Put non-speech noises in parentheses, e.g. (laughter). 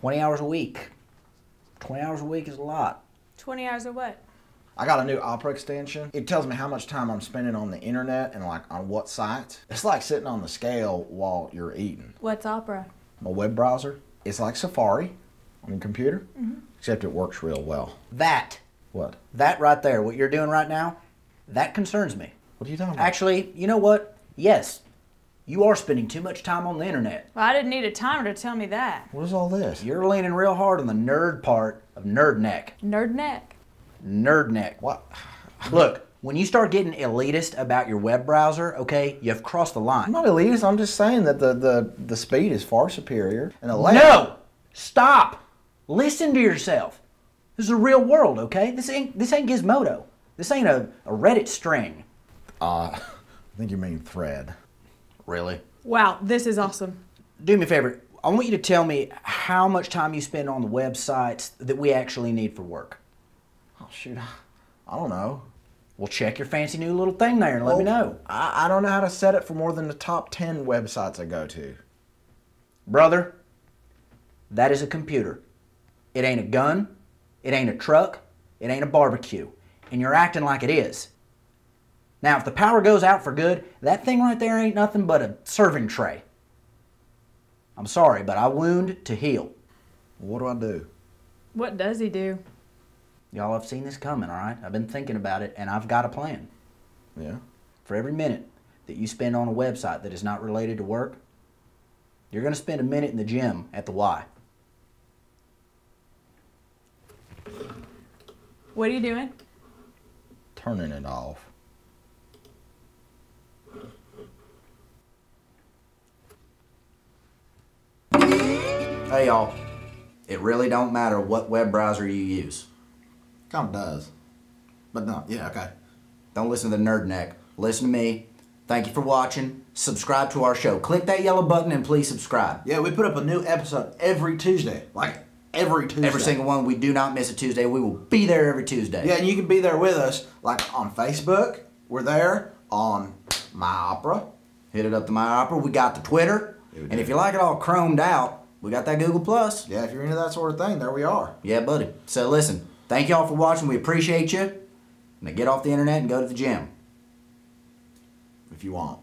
20 hours a week. 20 hours a week is a lot. 20 hours of what? I got a new Opera extension. It tells me how much time I'm spending on the internet and like on what sites. It's like sitting on the scale while you're eating. What's Opera? My web browser, it's like Safari on your computer, Mm-hmm. except it works real well. That, What? that right there, what you're doing right now, that concerns me. What are you talking about? Actually, you know what? Yes, you are spending too much time on the internet. Well, I didn't need a timer to tell me that. what is all this? You're leaning real hard on the nerd part of nerd neck. Nerd neck. Nerd neck. What? Look, when you start getting elitist about your web browser, okay, you've crossed the line. I'm not elitist. I'm just saying that the, the, the speed is far superior. And the layout. No! Stop! Listen to yourself. This is a real world, okay? This ain't this ain't Gizmodo. This ain't a, a Reddit string. Uh, (laughs) I think you mean thread. Really? Wow, this is awesome. Do me a favor. I want you to tell me how much time you spend on the websites that we actually need for work. Oh, shoot. I don't know. Well, check your fancy new little thing there and let me know. I, I don't know how to set it for more than the top 10 websites I go to. Brother, that is a computer. It ain't a gun, it ain't a truck, it ain't a barbecue. And you're acting like it is. Now, if the power goes out for good, that thing right there ain't nothing but a serving tray. I'm sorry, but I wound to heal. What do I do? What does he do? Y'all have seen this coming, all right? I've been thinking about it, and I've got a plan. Yeah. For every minute that you spend on a website that is not related to work, you're going to spend a minute in the gym at the Y. What are you doing? Turning it off. Hey y'all, it really don't matter what web browser you use. Kind of does. But no, yeah, okay. Don't listen to the nerd neck. Listen to me. Thank you for watching. Subscribe to our show. Click that yellow button and please subscribe. Yeah, we put up a new episode every Tuesday. Like every Tuesday. Every single one. We do not miss a Tuesday. We will be there every Tuesday. Yeah, and you can be there with us, like on Facebook. We're there on My Opera. Hit it up to my opera. We got the Twitter. And if you like it all chromed out, we got that Google Plus. Yeah, if you're into that sort of thing, there we are. Yeah, buddy. So listen, thank y'all for watching. We appreciate you. Now get off the internet and go to the gym. If you want.